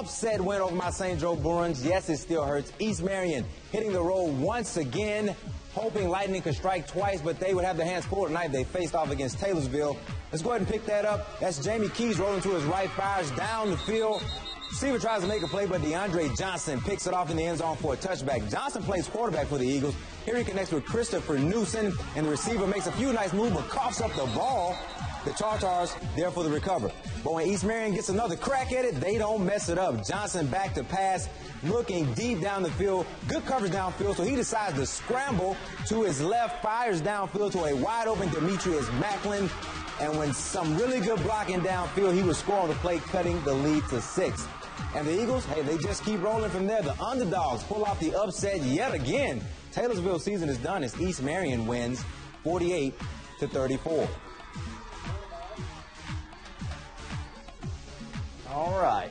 upset win over my St. Joe Bruins. Yes, it still hurts. East Marion hitting the road once again, hoping Lightning could strike twice, but they would have their hands full tonight. They faced off against Taylorsville. Let's go ahead and pick that up. That's Jamie Keys rolling to his right, fires down the field. Receiver tries to make a play, but DeAndre Johnson picks it off in the end zone for a touchback. Johnson plays quarterback for the Eagles. Here he connects with Christopher Newsom, and the receiver makes a few nice moves, but coughs up the ball. The Tartars there for the recover. But when East Marion gets another crack at it, they don't mess it up. Johnson back to pass, looking deep down the field. Good coverage downfield, so he decides to scramble to his left, fires downfield to a wide open Demetrius Macklin. And when some really good blocking downfield, he was score on the play, cutting the lead to six. And the Eagles, hey, they just keep rolling from there. The underdogs pull off the upset yet again. Taylorsville season is done as East Marion wins 48 to 34. All right.